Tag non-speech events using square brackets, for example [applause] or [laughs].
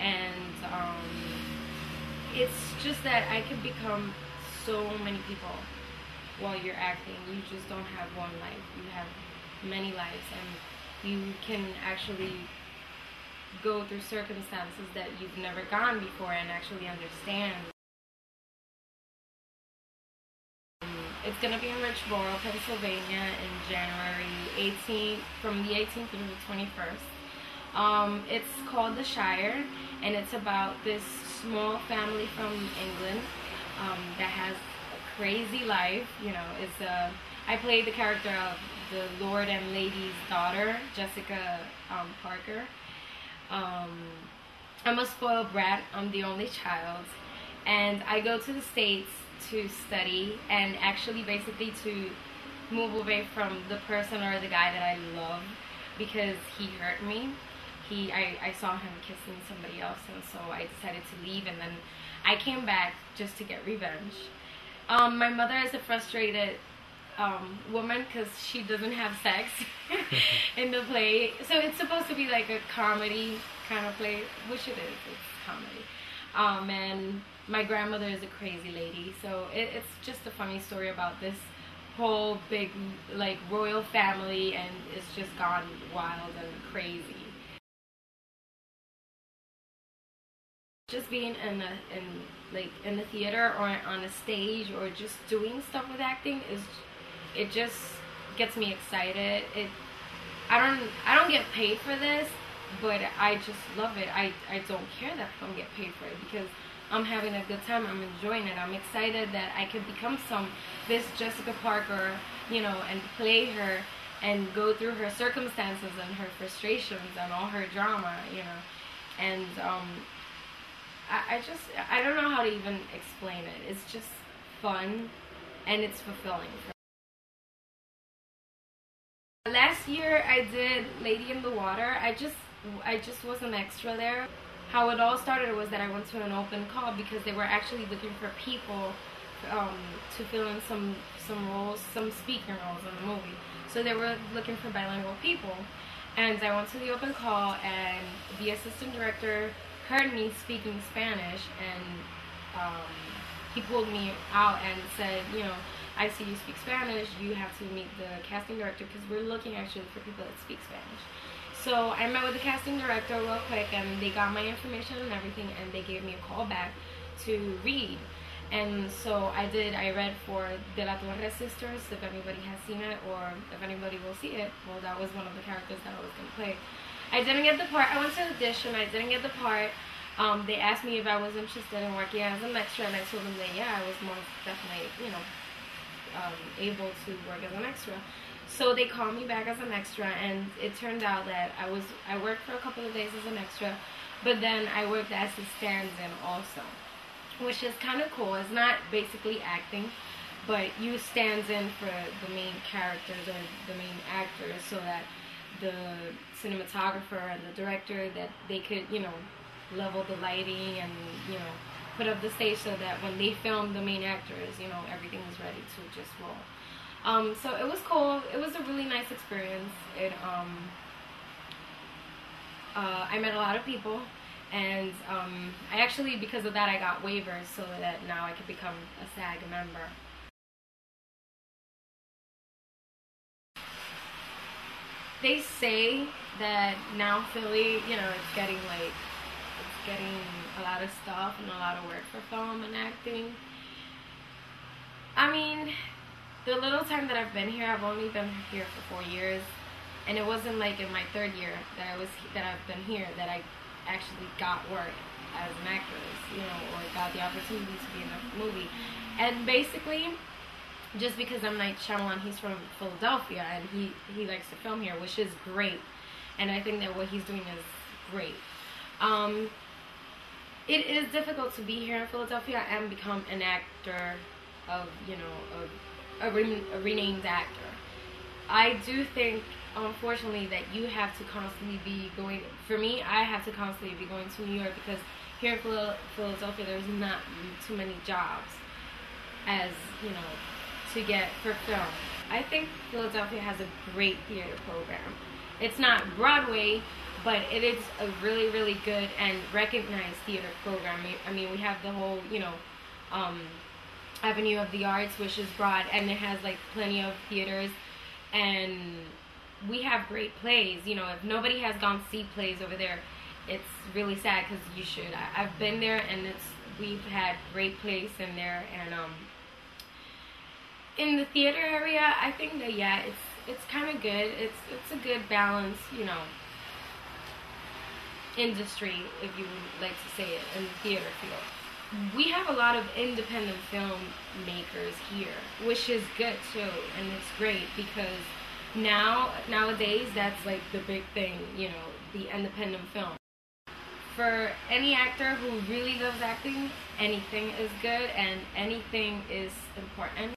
and um, it's just that I can become so many people while you're acting. You just don't have one life. You have many lives, and you can actually go through circumstances that you've never gone before and actually understand. It's gonna be in Richboro, Pennsylvania, in January 18th, from the 18th through the 21st. Um, it's called The Shire, and it's about this small family from England um, that has a crazy life. You know, it's a I played the character of the Lord and Lady's daughter, Jessica um, Parker. Um, I'm a spoiled brat. I'm the only child, and I go to the states to study and actually basically to move away from the person or the guy that I love because he hurt me. He, I, I saw him kissing somebody else, and so I decided to leave. And then I came back just to get revenge. Um, my mother is a frustrated um, woman because she doesn't have sex [laughs] in the play. So it's supposed to be like a comedy kind of play, which it is. It's comedy. Um, and my grandmother is a crazy lady. So it, it's just a funny story about this whole big like royal family and it's just gone wild and crazy. Just being in a in like in the theater or on a stage or just doing stuff with acting is it just gets me excited. It I don't I don't get paid for this, but I just love it. I I don't care that I don't get paid for it because I'm having a good time. I'm enjoying it. I'm excited that I can become some this Jessica Parker, you know, and play her and go through her circumstances and her frustrations and all her drama, you know. And um I, I just I don't know how to even explain it. It's just fun and it's fulfilling Last year I did Lady in the Water. I just I just was an extra there. How it all started was that I went to an open call because they were actually looking for people um, to fill in some some roles, some speaking roles in the movie. So they were looking for bilingual people. And I went to the open call and the assistant director heard me speaking Spanish and um, he pulled me out and said, you know, I see you speak Spanish, you have to meet the casting director because we're looking actually for people that speak Spanish. So I met with the casting director real quick and they got my information and everything and they gave me a call back to read. And so I did, I read for De La Torre Sisters, if anybody has seen it or if anybody will see it. Well, that was one of the characters that I was going to play. I didn't get the part, I went to the audition, I didn't get the part. Um, they asked me if I was interested in working as an extra and I told them that yeah, I was more definitely, you know, um, able to work as an extra. So they called me back as an extra, and it turned out that I was I worked for a couple of days as an extra, but then I worked as a stand-in also, which is kind of cool. It's not basically acting, but you stand in for the main characters or the main actors, so that the cinematographer and the director that they could you know level the lighting and you know put up the stage so that when they film the main actors, you know, everything was ready to just roll. Um, so it was cool. It was a really nice experience. It um, uh, I met a lot of people, and um, I actually because of that I got waivers so that now I could become a SAG member. They say that now Philly, you know, it's getting like it's getting a lot of stuff and a lot of work for film and acting. I mean, the little time that I've been here, I've only been here for four years, and it wasn't like in my third year that I was that I've been here that I actually got work as an actress, you know, or got the opportunity to be in a movie. And basically, just because M. Night Shyamalan, he's from Philadelphia and he he likes to film here, which is great. And I think that what he's doing is great. Um, it is difficult to be here in Philadelphia and become an actor of, you know, a, a, re- a renamed actor. I do think, unfortunately, that you have to constantly be going. For me, I have to constantly be going to New York because here in Philadelphia, there's not too many jobs as you know to get for film. I think Philadelphia has a great theater program. It's not Broadway, but it is a really really good and recognized theater program. I mean, we have the whole you know. Um, Avenue of the Arts, which is broad, and it has like plenty of theaters, and we have great plays. You know, if nobody has gone see plays over there, it's really sad because you should. I, I've been there, and it's we've had great plays in there, and um, in the theater area, I think that yeah, it's it's kind of good. It's it's a good balance, you know, industry if you would like to say it in the theater field mm-hmm. we have a lot of independent filmmakers here, which is good too, and it's great because now nowadays that's like the big thing, you know, the independent film. For any actor who really loves acting, anything is good and anything is important.